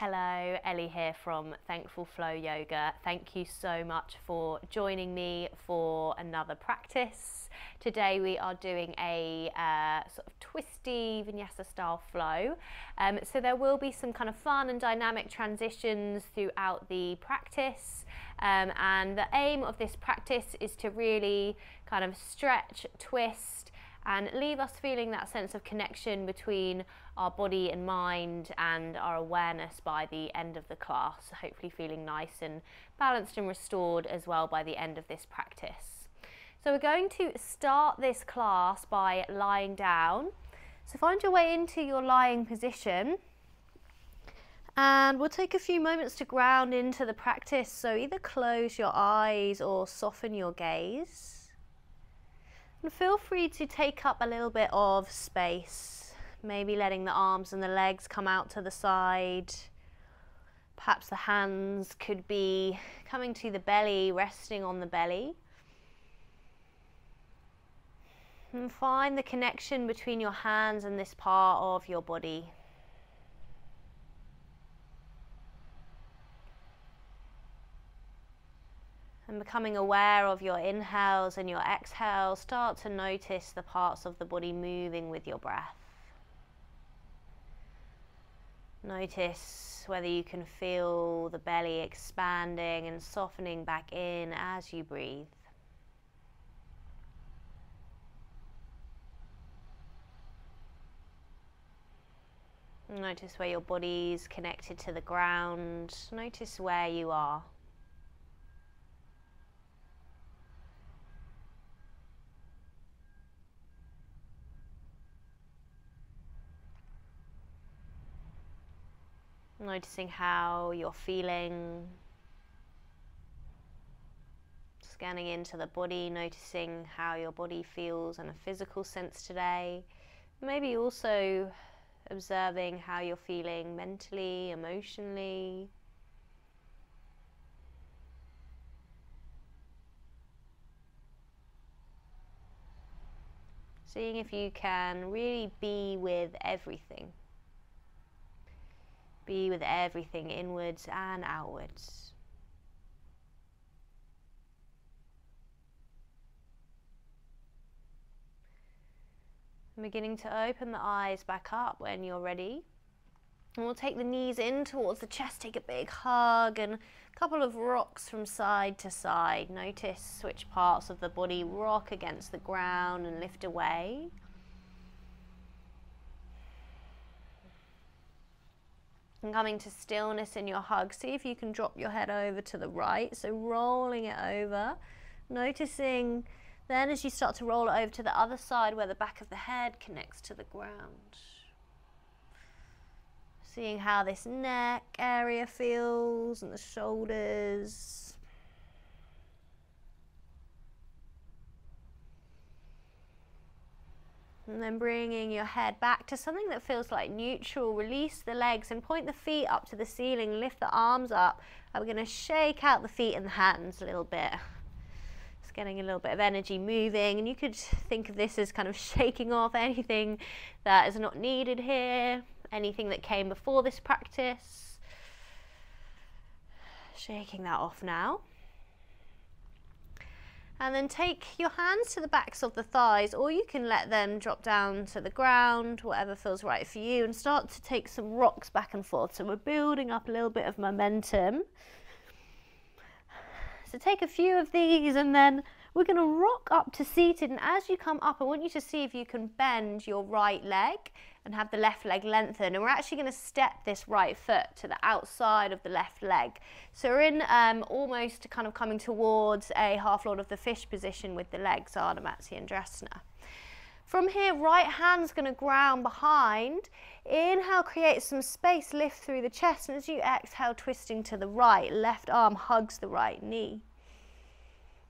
Hello, Elly here from Thankful Flow Yoga. Thank you so much for joining me for another practice. Today we are doing a uh, sort of twisty vinyasa style flow. Um, so there will be some kind of fun and dynamic transitions throughout the practice. Um, and the aim of this practice is to really kind of stretch, twist, and leave us feeling that sense of connection between our body and mind and our awareness by the end of the class. Hopefully, feeling nice and balanced and restored as well by the end of this practice. So, we're going to start this class by lying down. So, find your way into your lying position. And we'll take a few moments to ground into the practice. So, either close your eyes or soften your gaze. And feel free to take up a little bit of space, maybe letting the arms and the legs come out to the side. Perhaps the hands could be coming to the belly, resting on the belly. And find the connection between your hands and this part of your body. and becoming aware of your inhales and your exhales, start to notice the parts of the body moving with your breath. Notice whether you can feel the belly expanding and softening back in as you breathe. Notice where your body's connected to the ground. Notice where you are. Noticing how you're feeling. Scanning into the body, noticing how your body feels in a physical sense today. Maybe also observing how you're feeling mentally, emotionally. Seeing if you can really be with everything. Be with everything inwards and outwards. I'm beginning to open the eyes back up when you're ready. And we'll take the knees in towards the chest, take a big hug and a couple of rocks from side to side. Notice which parts of the body rock against the ground and lift away. And coming to stillness in your hug. See if you can drop your head over to the right. So rolling it over, noticing then as you start to roll it over to the other side where the back of the head connects to the ground. Seeing how this neck area feels and the shoulders. And then bringing your head back to something that feels like neutral. Release the legs and point the feet up to the ceiling. Lift the arms up. And we're going to shake out the feet and the hands a little bit. Just getting a little bit of energy moving. And you could think of this as kind of shaking off anything that is not needed here, anything that came before this practice. Shaking that off now. And then take your hands to the backs of the thighs, or you can let them drop down to the ground, whatever feels right for you, and start to take some rocks back and forth. So we're building up a little bit of momentum. So take a few of these and then we're going to rock up to seated. And as you come up, I want you to see if you can bend your right leg and have the left leg lengthen. And we're actually going to step this right foot to the outside of the left leg. So we're in um, almost kind of coming towards a half lord of the fish position with the legs, Ardha Matsyendrasana. From here, right hand's going to ground behind. Inhale, create some space, lift through the chest. And as you exhale, twisting to the right, left arm hugs the right knee.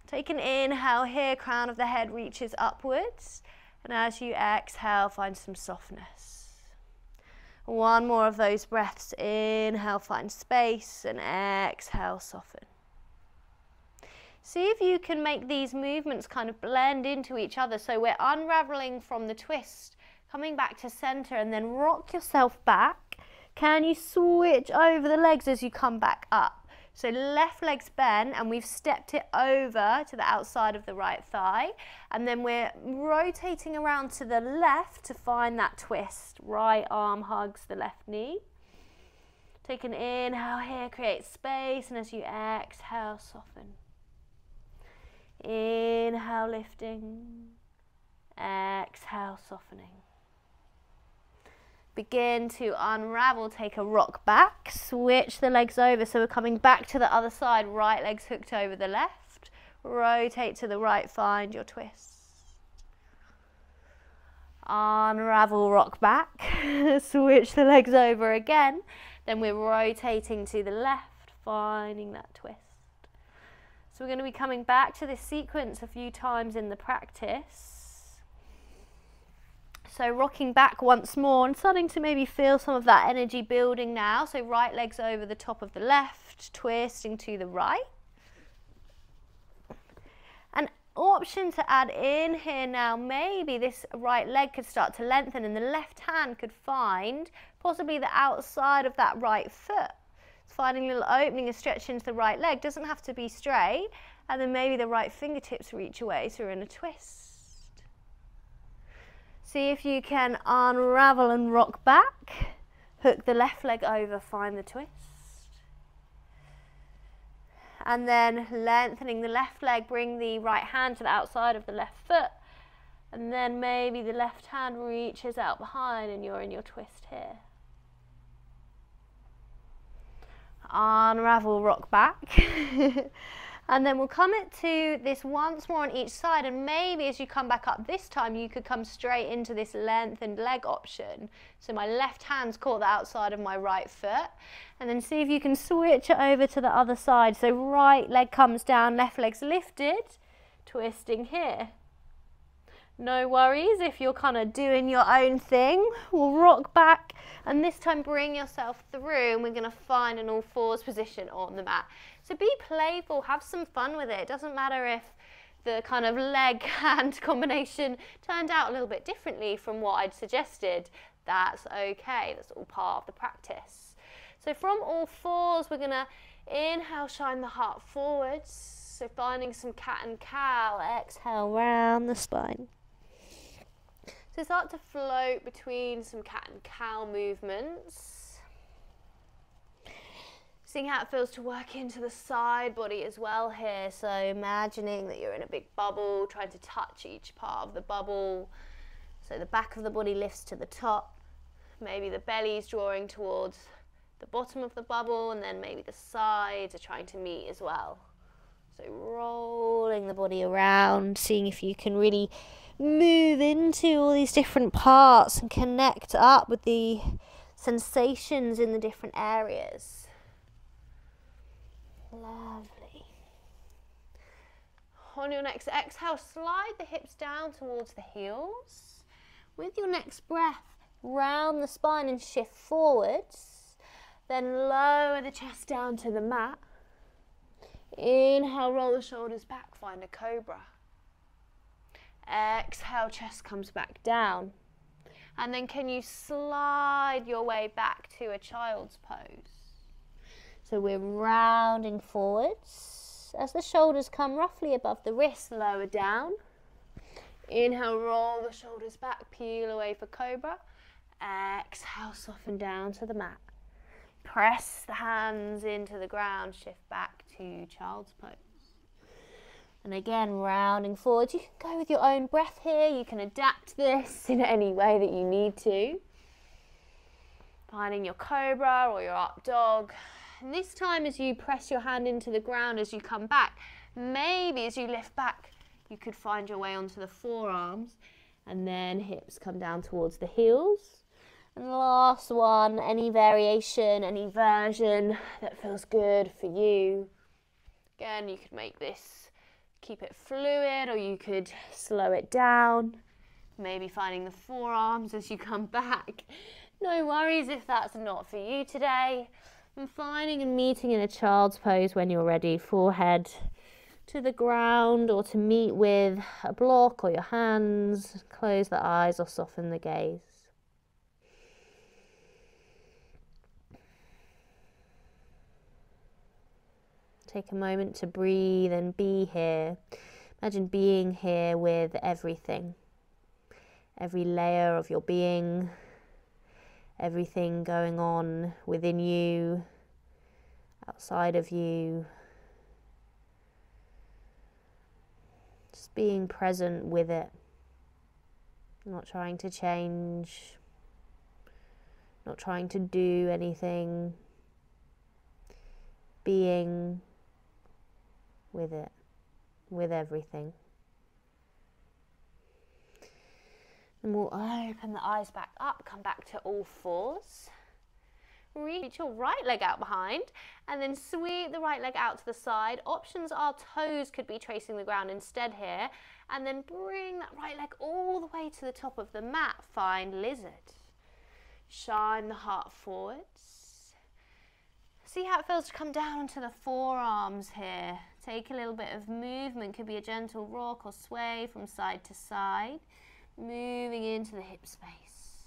Take an inhale here, crown of the head reaches upwards. And as you exhale, find some softness. One more of those breaths. Inhale, find space, and exhale, soften. See if you can make these movements kind of blend into each other. So we're unraveling from the twist, coming back to center, and then rock yourself back. Can you switch over the legs as you come back up? So left leg's bent and we've stepped it over to the outside of the right thigh. And then we're rotating around to the left to find that twist. Right arm hugs the left knee. Take an inhale here, create space, and as you exhale, soften. Inhale, lifting. Exhale, softening. Begin to unravel, take a rock back, switch the legs over. So we're coming back to the other side, right leg's hooked over the left. Rotate to the right, find your twist. Unravel, rock back, switch the legs over again. Then we're rotating to the left, finding that twist. So we're going to be coming back to this sequence a few times in the practice. So rocking back once more and starting to maybe feel some of that energy building now. So right leg's over the top of the left, twisting to the right. An option to add in here now, maybe this right leg could start to lengthen and the left hand could find possibly the outside of that right foot finding a little opening and stretch into the right leg. Doesn't have to be straight. And then maybe the right fingertips reach away so we're in a twist. See if you can unravel and rock back. Hook the left leg over, find the twist. And then lengthening the left leg, bring the right hand to the outside of the left foot. And then maybe the left hand reaches out behind and you're in your twist here. unravel, rock back. and then we'll come it to this once more on each side and maybe as you come back up this time you could come straight into this lengthened leg option. So my left hand's caught the outside of my right foot and then see if you can switch it over to the other side. So right leg comes down, left leg's lifted, twisting here. No worries if you're kind of doing your own thing. We'll rock back and this time bring yourself through and we're going to find an all fours position on the mat. So be playful, have some fun with it. It doesn't matter if the kind of leg hand combination turned out a little bit differently from what I'd suggested. That's okay, that's all part of the practice. So from all fours, we're going to inhale, shine the heart forwards. So finding some cat and cow, exhale round the spine. Start to float between some cat and cow movements. Seeing how it feels to work into the side body as well here. So imagining that you're in a big bubble, trying to touch each part of the bubble. So the back of the body lifts to the top. Maybe the belly's drawing towards the bottom of the bubble and then maybe the sides are trying to meet as well. So rolling the body around, seeing if you can really move into all these different parts and connect up with the sensations in the different areas. Lovely. On your next exhale, slide the hips down towards the heels. With your next breath, round the spine and shift forwards. Then lower the chest down to the mat. Inhale, roll the shoulders back, find a cobra. Exhale, chest comes back down. And then can you slide your way back to a child's pose? So we're rounding forwards. As the shoulders come roughly above the wrists, lower down. Inhale, roll the shoulders back, peel away for cobra. Exhale, soften down to the mat. Press the hands into the ground, shift back to child's pose. And again, rounding forward. You can go with your own breath here. You can adapt this in any way that you need to. Finding your cobra or your up dog. And this time, as you press your hand into the ground as you come back, maybe as you lift back, you could find your way onto the forearms. And then hips come down towards the heels. And the last one, any variation, any version that feels good for you. Again, you could make this keep it fluid or you could slow it down. Maybe finding the forearms as you come back. No worries if that's not for you today. And finding and meeting in a child's pose when you're ready, forehead to the ground or to meet with a block or your hands. Close the eyes or soften the gaze. Take a moment to breathe and be here. Imagine being here with everything. Every layer of your being, everything going on within you, outside of you. Just being present with it. Not trying to change, not trying to do anything. Being with it, with everything. And we'll open the eyes back up, come back to all fours. Reach your right leg out behind and then sweep the right leg out to the side. Options are toes could be tracing the ground instead here. And then bring that right leg all the way to the top of the mat. Find lizard. Shine the heart forwards. See how it feels to come down to the forearms here. Take a little bit of movement, could be a gentle rock or sway from side to side, moving into the hip space.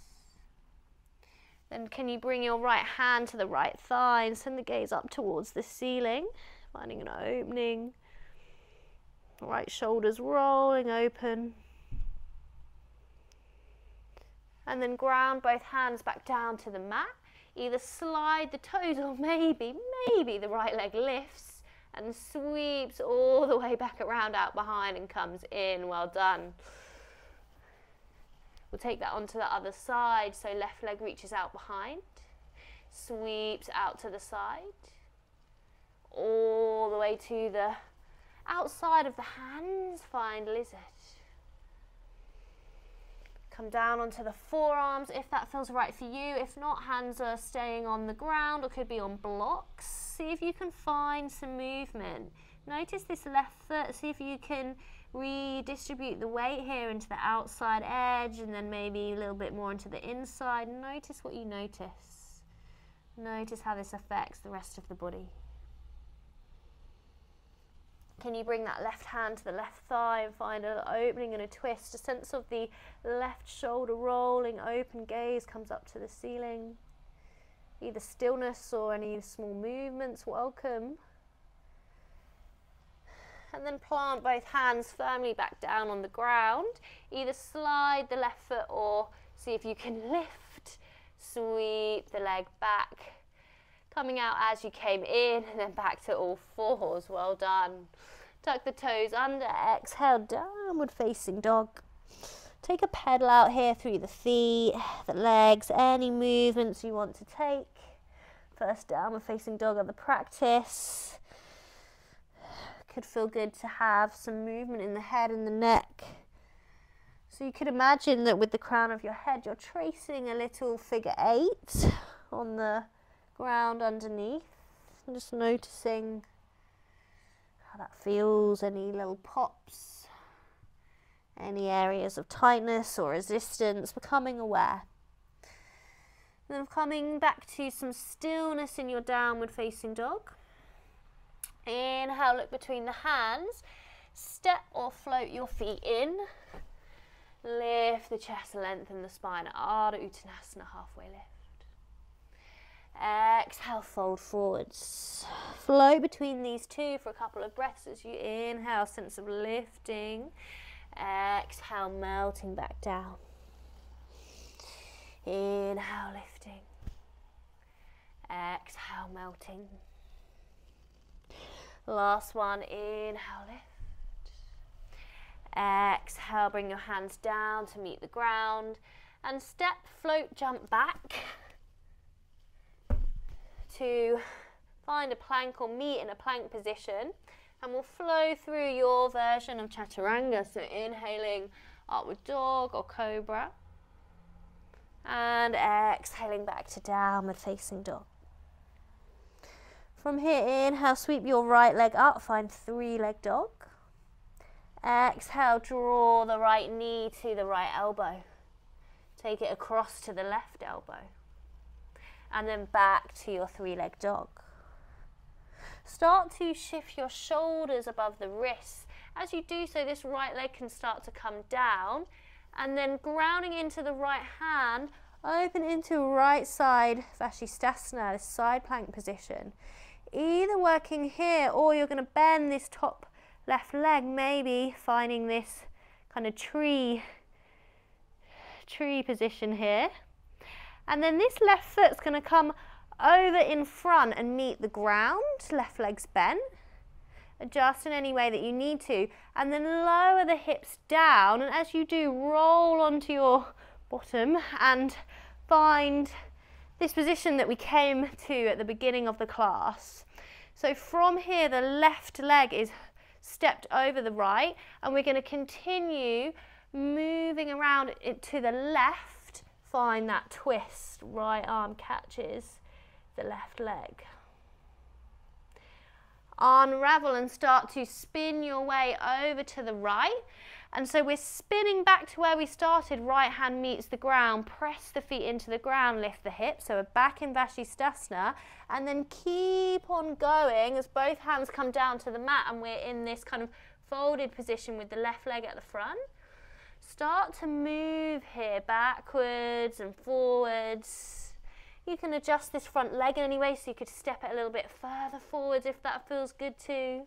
Then can you bring your right hand to the right thigh and send the gaze up towards the ceiling, finding an opening. Right shoulders rolling open. And then ground both hands back down to the mat. Either slide the toes or maybe, maybe the right leg lifts and sweeps all the way back around out behind and comes in. Well done. We'll take that onto the other side. So left leg reaches out behind, sweeps out to the side, all the way to the outside of the hands. Find lizard. Come down onto the forearms if that feels right for you. If not, hands are staying on the ground or could be on blocks. See if you can find some movement. Notice this left foot. See if you can redistribute the weight here into the outside edge and then maybe a little bit more into the inside. Notice what you notice. Notice how this affects the rest of the body. Can you bring that left hand to the left thigh and find an opening and a twist? A sense of the left shoulder rolling, open gaze comes up to the ceiling. Either stillness or any small movements, welcome. And then plant both hands firmly back down on the ground. Either slide the left foot or see if you can lift, sweep the leg back Coming out as you came in and then back to all fours. Well done. Tuck the toes under. Exhale, downward facing dog. Take a pedal out here through the feet, the legs, any movements you want to take. First downward facing dog of the practice. Could feel good to have some movement in the head and the neck. So you could imagine that with the crown of your head, you're tracing a little figure eight on the ground underneath. And just noticing how that feels, any little pops, any areas of tightness or resistance, becoming aware. And then coming back to some stillness in your downward facing dog. Inhale, look between the hands. Step or float your feet in. Lift the chest, lengthen the spine. Ardha Uttanasana, halfway lift. Exhale, fold forwards. Float between these two for a couple of breaths as you inhale, sense of lifting. Exhale, melting back down. Inhale, lifting. Exhale, melting. Last one, inhale, lift. Exhale, bring your hands down to meet the ground. And step, float, jump back to find a plank or meet in a plank position and we'll flow through your version of chaturanga. So inhaling upward dog or cobra and exhaling back to downward facing dog. From here, inhale, sweep your right leg up, find three leg dog. Exhale, draw the right knee to the right elbow. Take it across to the left elbow and then back to your three-leg dog. Start to shift your shoulders above the wrists. As you do so, this right leg can start to come down and then grounding into the right hand, open into right side Vashisthasana, this side plank position. either working here or you're going to bend this top left leg, maybe finding this kind of tree, tree position here. And then this left foot's going to come over in front and meet the ground, left leg's bent. Adjust in any way that you need to. And then lower the hips down. And as you do, roll onto your bottom and find this position that we came to at the beginning of the class. So from here, the left leg is stepped over the right and we're going to continue moving around to the left. Find that twist, right arm catches the left leg. Unravel and start to spin your way over to the right. And so we're spinning back to where we started. Right hand meets the ground. Press the feet into the ground. Lift the hips. So we're back in Vashisthasana. And then keep on going as both hands come down to the mat and we're in this kind of folded position with the left leg at the front. Start to move here backwards and forwards. You can adjust this front leg in any way so you could step it a little bit further forwards if that feels good too.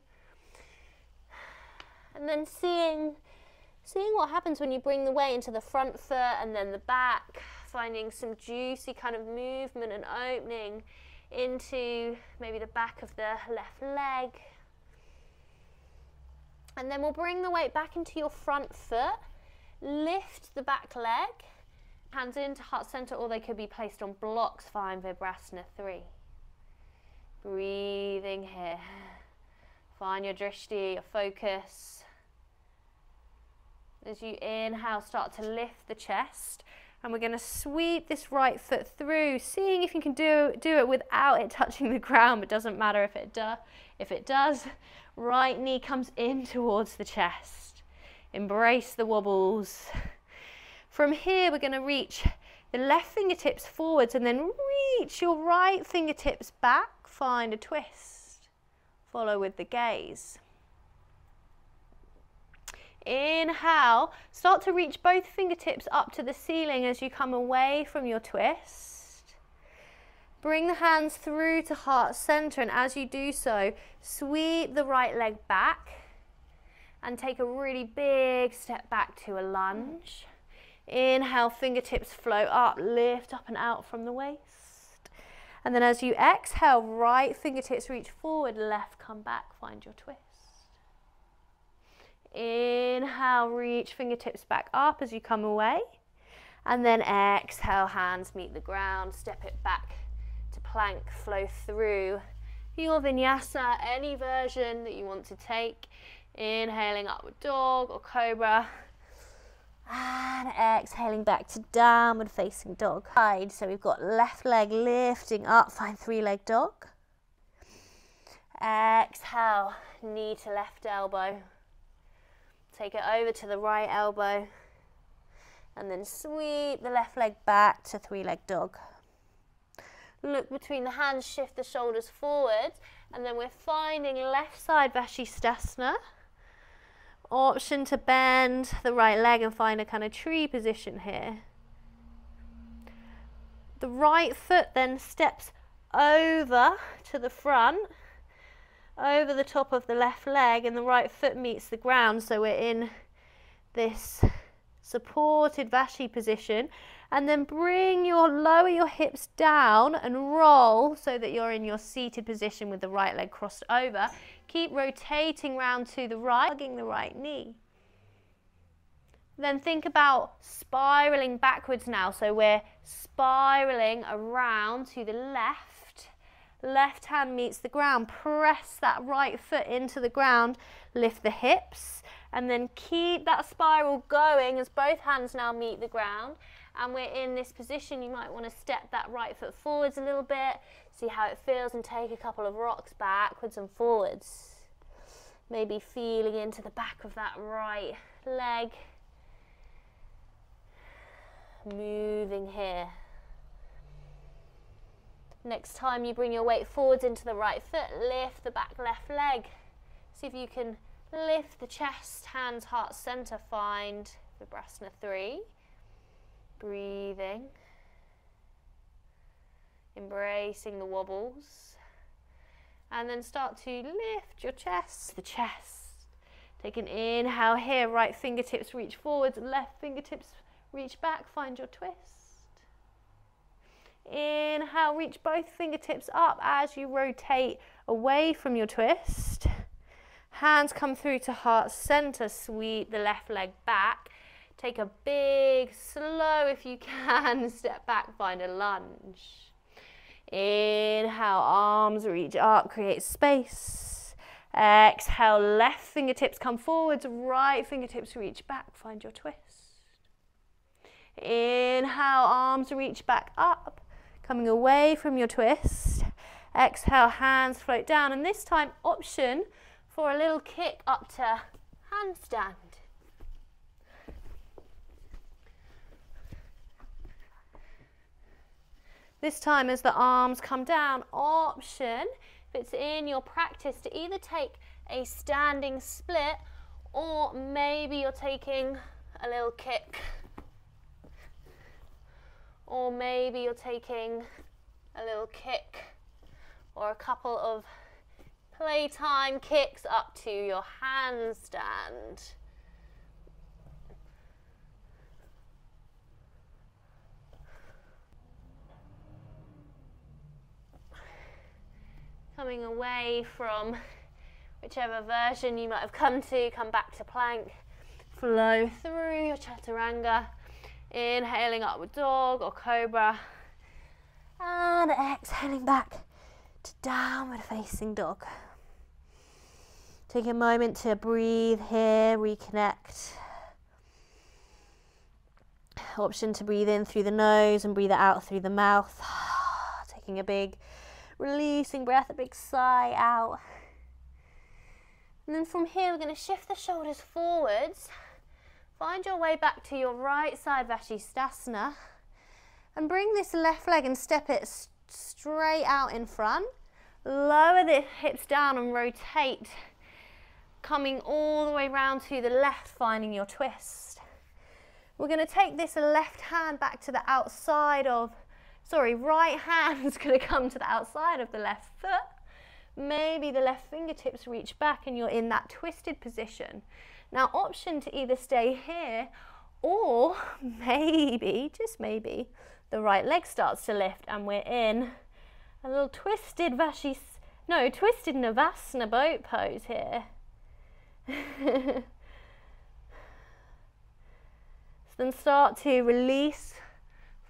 And then seeing Seeing what happens when you bring the weight into the front foot and then the back, finding some juicy kind of movement and opening into maybe the back of the left leg. And then we'll bring the weight back into your front foot, lift the back leg, hands into heart center, or they could be placed on blocks, fine, Virabhadrasana 3. Breathing here. Find your drishti, your focus. As you inhale, start to lift the chest. And we're going to sweep this right foot through, seeing if you can do, do it without it touching the ground. It doesn't matter if it, do, if it does. Right knee comes in towards the chest. Embrace the wobbles. From here, we're going to reach the left fingertips forwards and then reach your right fingertips back. Find a twist. Follow with the gaze. Inhale, start to reach both fingertips up to the ceiling as you come away from your twist. Bring the hands through to heart center and as you do so, sweep the right leg back and take a really big step back to a lunge. Inhale, fingertips float up, lift up and out from the waist. And then as you exhale, right fingertips reach forward, left come back, find your twist. Inhale, reach fingertips back up as you come away. And then exhale, hands meet the ground, step it back to plank, flow through your vinyasa, any version that you want to take. Inhaling upward dog or cobra. And exhaling back to downward facing dog. Hide. So we've got left leg lifting up, find three leg dog. Exhale, knee to left elbow. Take it over to the right elbow and then sweep the left leg back to three-leg dog. Look between the hands, shift the shoulders forward and then we're finding left side Vashisthasana. Option to bend the right leg and find a kind of tree position here. The right foot then steps over to the front over the top of the left leg and the right foot meets the ground. So we're in this supported Vashi position. And then bring your, lower your hips down and roll so that you're in your seated position with the right leg crossed over. Keep rotating round to the right, hugging the right knee. Then think about spiraling backwards now. So we're spiraling around to the left left hand meets the ground. Press that right foot into the ground, lift the hips, and then keep that spiral going as both hands now meet the ground. And we're in this position, you might want to step that right foot forwards a little bit, see how it feels, and take a couple of rocks backwards and forwards. Maybe feeling into the back of that right leg. Moving here. Next time you bring your weight forwards into the right foot, lift the back left leg. See if you can lift the chest, hands, heart center, find Virabhadrasana 3. Breathing. Embracing the wobbles. And then start to lift your chest, the chest. Take an inhale here, right fingertips reach forwards, left fingertips reach back, find your twist. Inhale, reach both fingertips up as you rotate away from your twist. Hands come through to heart center, sweep the left leg back. Take a big, slow, if you can, step back, find a lunge. Inhale, arms reach up, create space. Exhale, left fingertips come forwards, right fingertips reach back, find your twist. Inhale, arms reach back up, coming away from your twist. Exhale, hands float down, and this time, option for a little kick up to handstand. This time as the arms come down, option, if it's in your practice, to either take a standing split or maybe you're taking a little kick. Or maybe you're taking a little kick or a couple of playtime kicks up to your handstand. Coming away from whichever version you might have come to, come back to plank, flow through your chaturanga, inhaling upward dog or cobra, and exhaling back to downward facing dog. Take a moment to breathe here, reconnect. Option to breathe in through the nose and breathe out through the mouth. Taking a big Releasing breath, a big sigh out. And then from here, we're going to shift the shoulders forwards. Find your way back to your right side Vashisthasana. And bring this left leg and step it straight out in front. Lower the hips down and rotate. Coming all the way round to the left, finding your twist. We're going to take this left hand back to the outside of sorry, right hand's to come to the outside of the left foot. Maybe the left fingertips reach back and you're in that twisted position. Now, option to either stay here or maybe, just maybe, the right leg starts to lift and we're in a little twisted Vashis, no, twisted Navasana boat pose here. so then start to release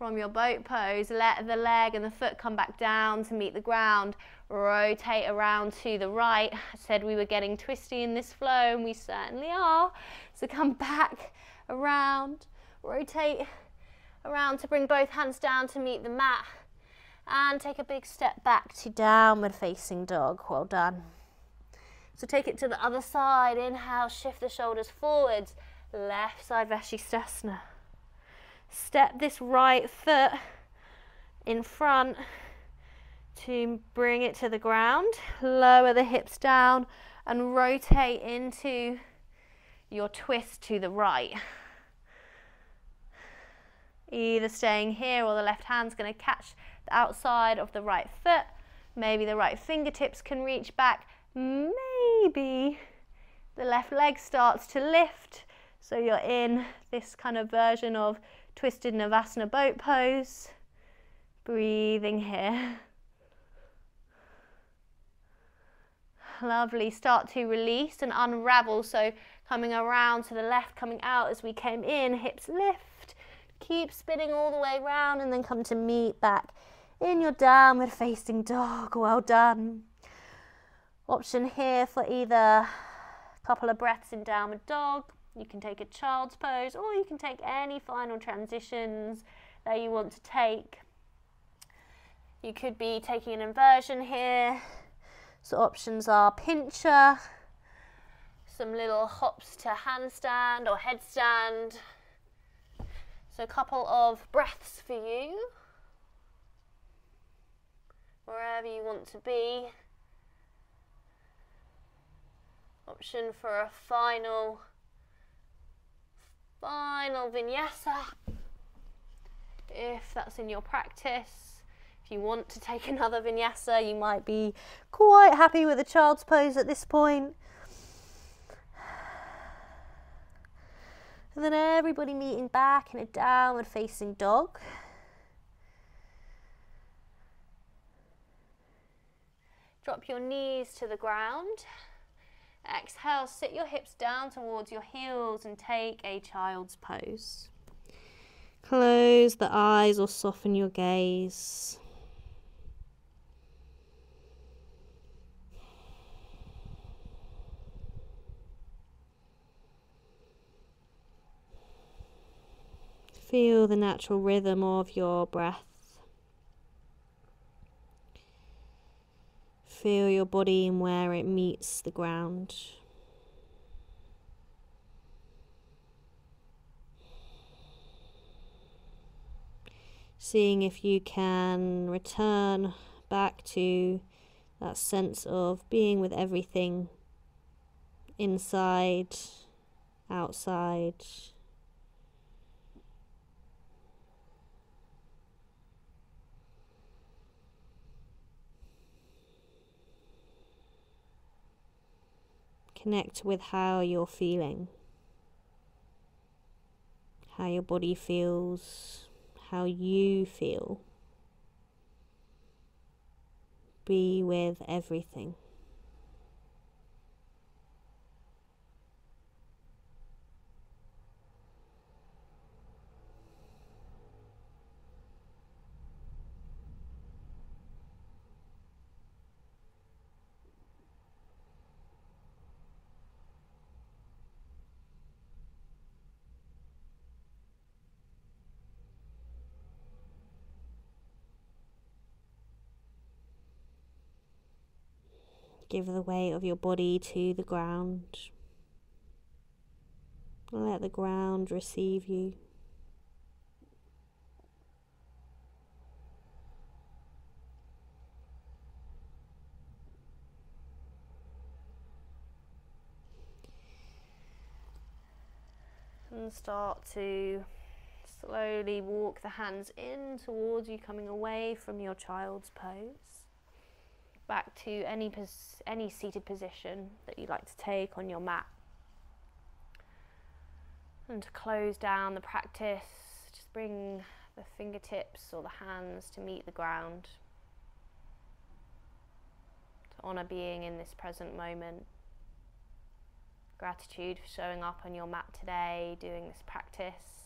from your boat pose, let the leg and the foot come back down to meet the ground. Rotate around to the right. I said we were getting twisty in this flow, and we certainly are. So come back around, rotate around to bring both hands down to meet the mat. And take a big step back to downward facing dog. Well done. So take it to the other side. Inhale, shift the shoulders forwards. Left side Vashisthasana. Step this right foot in front to bring it to the ground. Lower the hips down and rotate into your twist to the right. Either staying here or the left hand's going to catch the outside of the right foot. Maybe the right fingertips can reach back. Maybe the left leg starts to lift. So you're in this kind of version of twisted Navasana boat pose. Breathing here. Lovely. Start to release and unravel. So coming around to the left, coming out as we came in, hips lift. Keep spinning all the way around and then come to meet back in your downward facing dog. Well done. Option here for either a couple of breaths in downward dog you can take a child's pose or you can take any final transitions that you want to take. You could be taking an inversion here. So options are pincha, some little hops to handstand or headstand. So a couple of breaths for you. Wherever you want to be. Option for a final final vinyasa if that's in your practice. If you want to take another vinyasa, you might be quite happy with the child's pose at this point. And then everybody meeting back in a downward facing dog. Drop your knees to the ground. Exhale, sit your hips down towards your heels and take a child's pose. Close the eyes or soften your gaze. Feel the natural rhythm of your breath. Feel your body and where it meets the ground. Seeing if you can return back to that sense of being with everything inside, outside. Connect with how you're feeling, how your body feels, how you feel. Be with everything. Give the weight of your body to the ground. Let the ground receive you. And start to slowly walk the hands in towards you, coming away from your child's pose back to any, any seated position that you'd like to take on your mat. And to close down the practice, just bring the fingertips or the hands to meet the ground. To honour being in this present moment. Gratitude for showing up on your mat today, doing this practice.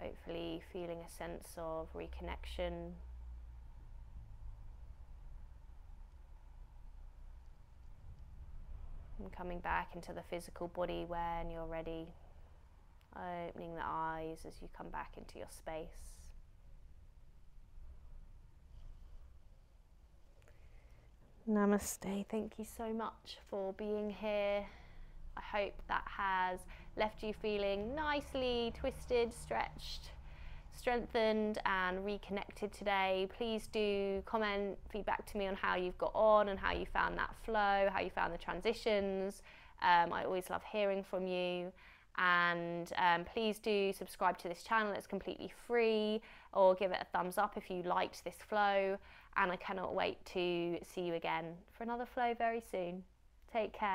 Hopefully feeling a sense of reconnection. And coming back into the physical body when you're ready, opening the eyes as you come back into your space. Namaste. Thank you so much for being here. I hope that has left you feeling nicely twisted, stretched, strengthened, and reconnected today. Please do comment feedback to me on how you've got on and how you found that flow, how you found the transitions. Um, I always love hearing from you. And um, please do subscribe to this channel, it's completely free, or give it a thumbs up if you liked this flow. And I cannot wait to see you again for another flow very soon. Take care.